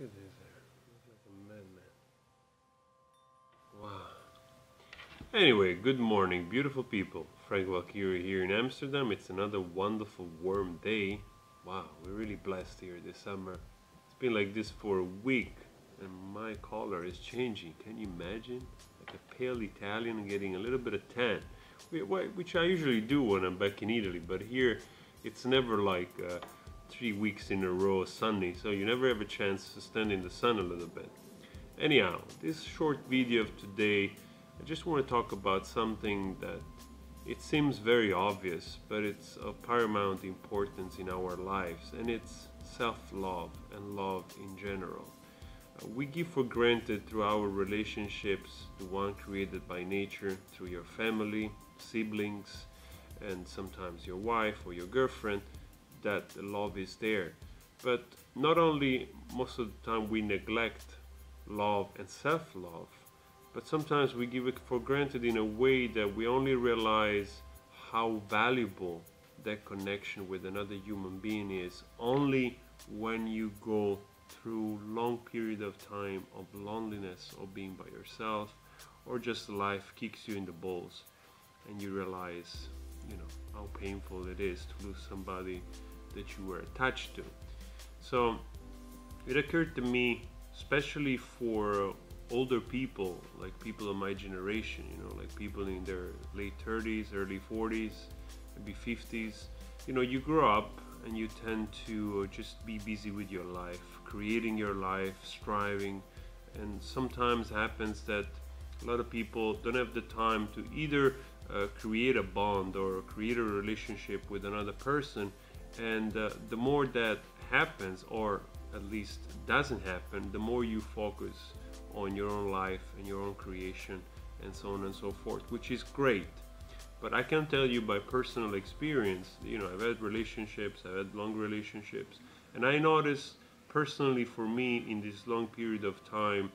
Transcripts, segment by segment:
Look at like a madman. Wow. Anyway, good morning, beautiful people. Frank Valchiria here in Amsterdam. It's another wonderful warm day. Wow, we're really blessed here this summer. It's been like this for a week and my color is changing. Can you imagine? Like a pale Italian getting a little bit of tan, which I usually do when I'm back in Italy, but here it's never like uh, three weeks in a row sunny, so you never have a chance to stand in the sun a little bit. Anyhow, this short video of today, I just want to talk about something that it seems very obvious, but it's of paramount importance in our lives, and it's self-love and love in general. Uh, we give for granted through our relationships, the one created by nature, through your family, siblings, and sometimes your wife or your girlfriend, that love is there. But not only most of the time we neglect love and self-love, but sometimes we give it for granted in a way that we only realize how valuable that connection with another human being is only when you go through long period of time of loneliness or being by yourself or just life kicks you in the balls and you realize you know how painful it is to lose somebody that you were attached to. So it occurred to me, especially for older people, like people of my generation, you know, like people in their late 30s, early 40s, maybe 50s, you know, you grow up and you tend to just be busy with your life, creating your life, striving, and sometimes happens that a lot of people don't have the time to either uh, create a bond or create a relationship with another person and uh, the more that happens or at least doesn't happen the more you focus on your own life and your own creation and so on and so forth which is great. But I can tell you by personal experience you know I've had relationships I've had long relationships and I noticed personally for me in this long period of time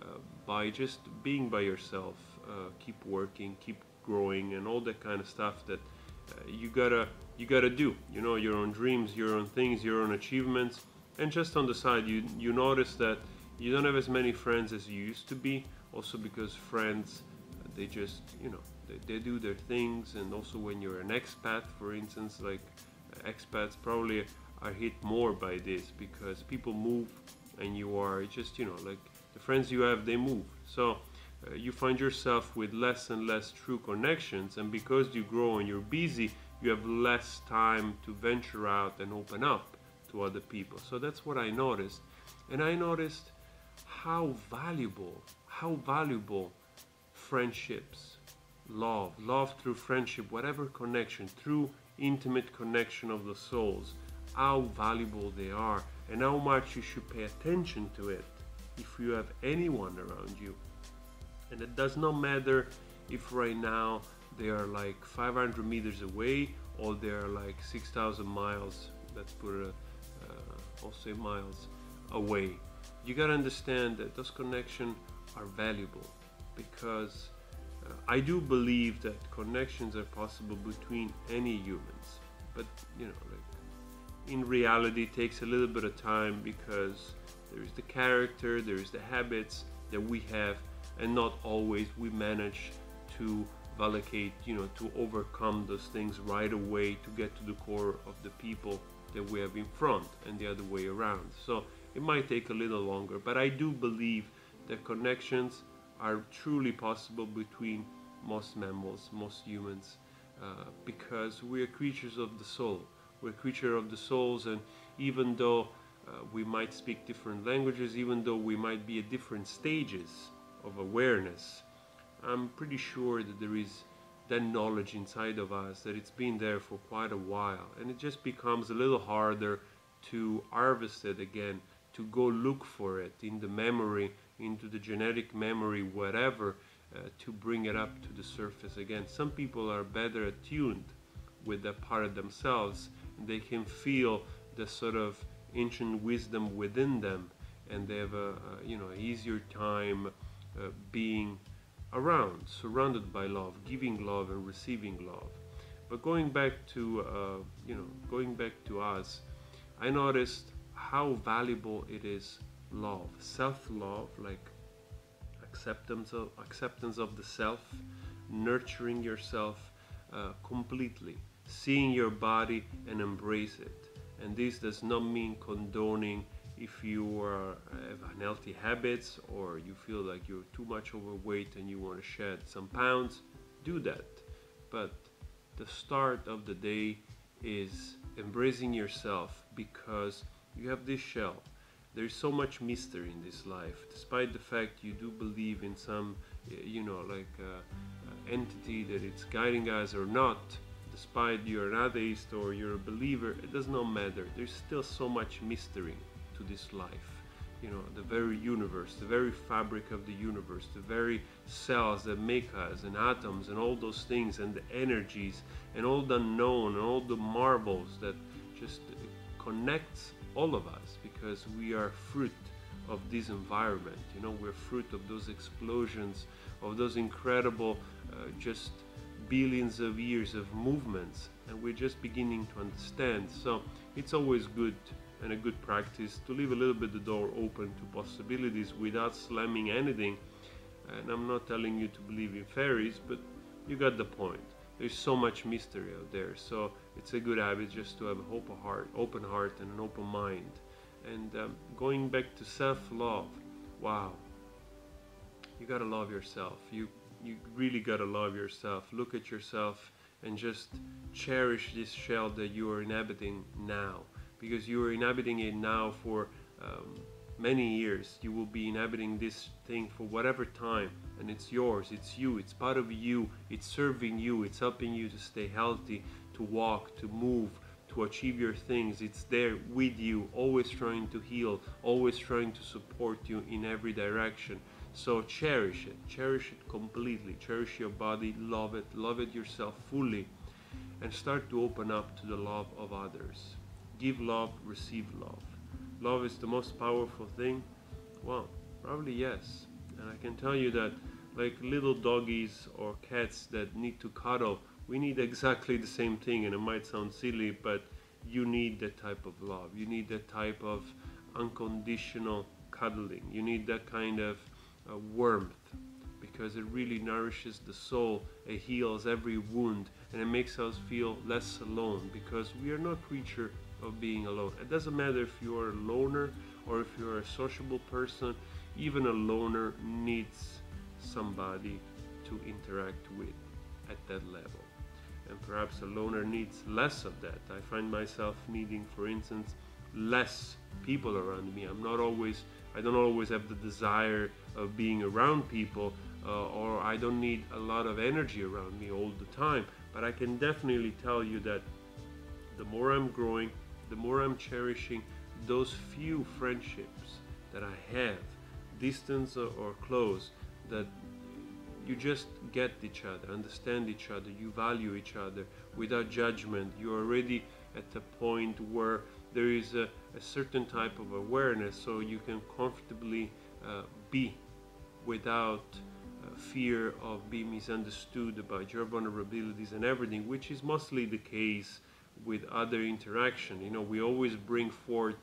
uh, by just being by yourself uh, keep working keep growing and all that kind of stuff that uh, you gotta you gotta do. You know your own dreams your own things your own achievements. And just on the side you you notice that you don't have as many friends as you used to be. Also because friends they just you know they, they do their things. And also when you're an expat for instance like expats probably are hit more by this because people move and you are just you know like the friends you have they move. So uh, you find yourself with less and less true connections. And because you grow and you're busy you have less time to venture out and open up to other people. So that's what I noticed. And I noticed how valuable, how valuable friendships, love, love through friendship, whatever connection, through intimate connection of the souls, how valuable they are and how much you should pay attention to it if you have anyone around you. And it does not matter if right now they are like 500 meters away or they are like 6,000 miles, let's put uh, I'll say miles away. You gotta understand that those connections are valuable because uh, I do believe that connections are possible between any humans, but you know, like in reality, it takes a little bit of time because there is the character, there is the habits that we have, and not always we manage to validate, you know, to overcome those things right away to get to the core of the people that we have in front and the other way around. So it might take a little longer, but I do believe that connections are truly possible between most mammals, most humans, uh, because we are creatures of the soul. We're creatures of the souls, and even though uh, we might speak different languages, even though we might be at different stages of awareness, I'm pretty sure that there is that knowledge inside of us that it's been there for quite a while and it just becomes a little harder to harvest it again to go look for it in the memory into the genetic memory whatever uh, to bring it up to the surface again. Some people are better attuned with that part of themselves. They can feel the sort of ancient wisdom within them and they have a, a you know easier time uh, being around, surrounded by love, giving love and receiving love. But going back to, uh, you know, going back to us, I noticed how valuable it is love, self-love, like acceptance of acceptance of the self, nurturing yourself uh, completely, seeing your body and embrace it. And this does not mean condoning if you are, have unhealthy habits or you feel like you're too much overweight and you want to shed some pounds, do that. But the start of the day is embracing yourself because you have this shell. There's so much mystery in this life, despite the fact you do believe in some, you know, like uh, uh, entity that it's guiding us or not. Despite you're an atheist or you're a believer, it does not matter. There's still so much mystery to this life. You know the very universe the very fabric of the universe the very cells that make us and atoms and all those things and the energies and all the unknown and all the marvels that just connects all of us because we are fruit of this environment. You know we're fruit of those explosions of those incredible uh, just billions of years of movements and we're just beginning to understand. So it's always good and a good practice to leave a little bit the door open to possibilities without slamming anything. And I'm not telling you to believe in fairies, but you got the point. There's so much mystery out there, so it's a good habit just to have a open heart, open heart, and an open mind. And um, going back to self-love, wow, you gotta love yourself. You you really gotta love yourself. Look at yourself and just cherish this shell that you are inhabiting now because you are inhabiting it now for um, many years. You will be inhabiting this thing for whatever time, and it's yours, it's you, it's part of you, it's serving you, it's helping you to stay healthy, to walk, to move, to achieve your things. It's there with you, always trying to heal, always trying to support you in every direction. So cherish it, cherish it completely, cherish your body, love it, love it yourself fully, and start to open up to the love of others give love, receive love. Love is the most powerful thing? Well, probably yes. And I can tell you that, like little doggies or cats that need to cuddle, we need exactly the same thing. And it might sound silly, but you need that type of love. You need that type of unconditional cuddling. You need that kind of uh, warmth because it really nourishes the soul, it heals every wound, and it makes us feel less alone because we are not creature of being alone. It doesn't matter if you're a loner or if you're a sociable person, even a loner needs somebody to interact with at that level. And perhaps a loner needs less of that. I find myself needing, for instance, less people around me. I'm not always, I don't always have the desire of being around people, uh, or I don't need a lot of energy around me all the time. But I can definitely tell you that the more I'm growing, the more I'm cherishing those few friendships that I have, distance or close, that you just get each other, understand each other, you value each other without judgment. You're already at the point where there is a, a certain type of awareness so you can comfortably uh, be without uh, fear of being misunderstood about your vulnerabilities and everything, which is mostly the case with other interaction. You know, we always bring forth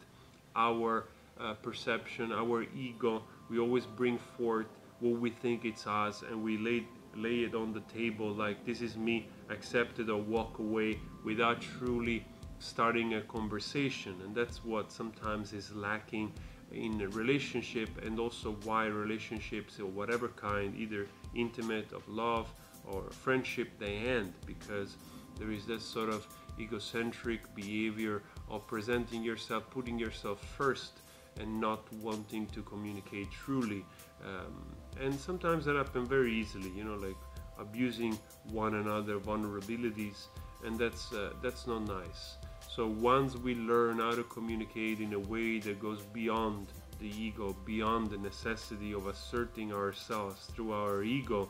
our uh, perception, our ego. We always bring forth what we think it's us, and we lay lay it on the table like this is me, accept it or walk away without truly starting a conversation. And that's what sometimes is lacking in a relationship, and also why relationships of whatever kind, either intimate, of love, or friendship, they end because there is this sort of egocentric behavior of presenting yourself, putting yourself first, and not wanting to communicate truly. Um, and sometimes that happens very easily, you know, like abusing one another vulnerabilities, and that's uh, that's not nice. So once we learn how to communicate in a way that goes beyond the ego, beyond the necessity of asserting ourselves through our ego,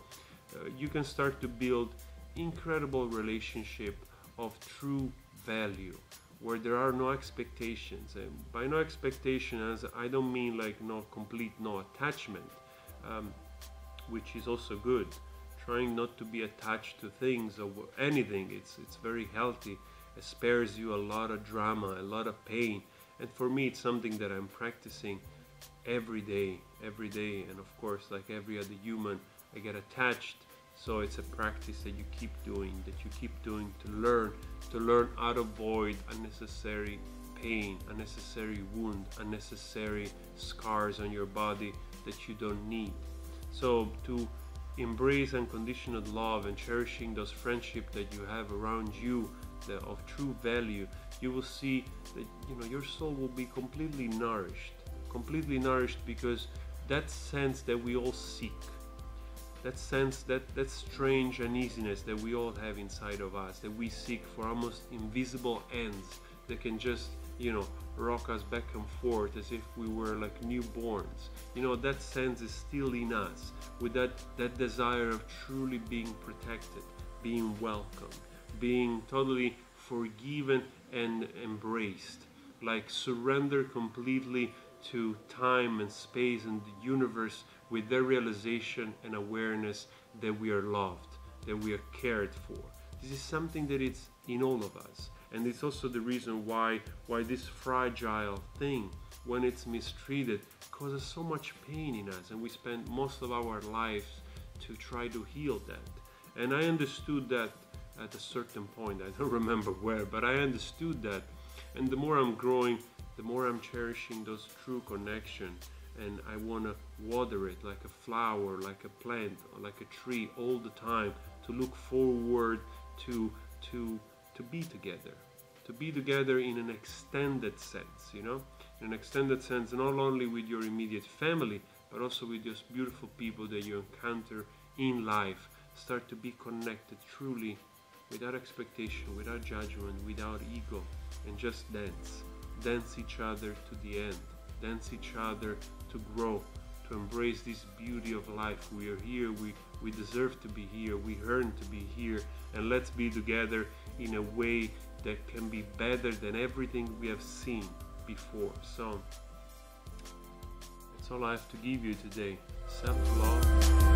uh, you can start to build incredible relationship of true value where there are no expectations and by no expectations i don't mean like no complete no attachment um, which is also good trying not to be attached to things or anything it's it's very healthy it spares you a lot of drama a lot of pain and for me it's something that i'm practicing every day, every day. And of course, like every other human, I get attached. So it's a practice that you keep doing, that you keep doing to learn, to learn how to avoid unnecessary pain, unnecessary wound, unnecessary scars on your body that you don't need. So to embrace unconditional love and cherishing those friendships that you have around you that of true value, you will see that you know your soul will be completely nourished, completely nourished because that sense that we all seek, that sense that that strange uneasiness that we all have inside of us, that we seek for almost invisible ends that can just you know rock us back and forth as if we were like newborns. You know, that sense is still in us with that, that desire of truly being protected, being welcomed, being totally forgiven and embraced. Like surrender completely to time and space and the universe with their realization and awareness that we are loved, that we are cared for. This is something that is in all of us. And it's also the reason why why this fragile thing when it's mistreated causes so much pain in us. And we spend most of our lives to try to heal that. And i understood that at a certain point. I don't remember where but i understood that. And the more i'm growing the more i'm cherishing those true connections and i want to water it like a flower like a plant or like a tree all the time to look forward to to to be together to be together in an extended sense you know? In an extended sense not only with your immediate family but also with those beautiful people that you encounter in life. Start to be connected truly without expectation without judgment without ego and just dance. Dance each other to the end. Dance each other to grow to embrace this beauty of life we are here we we deserve to be here we earn to be here and let's be together in a way that can be better than everything we have seen before. So, that's all I have to give you today. Self love.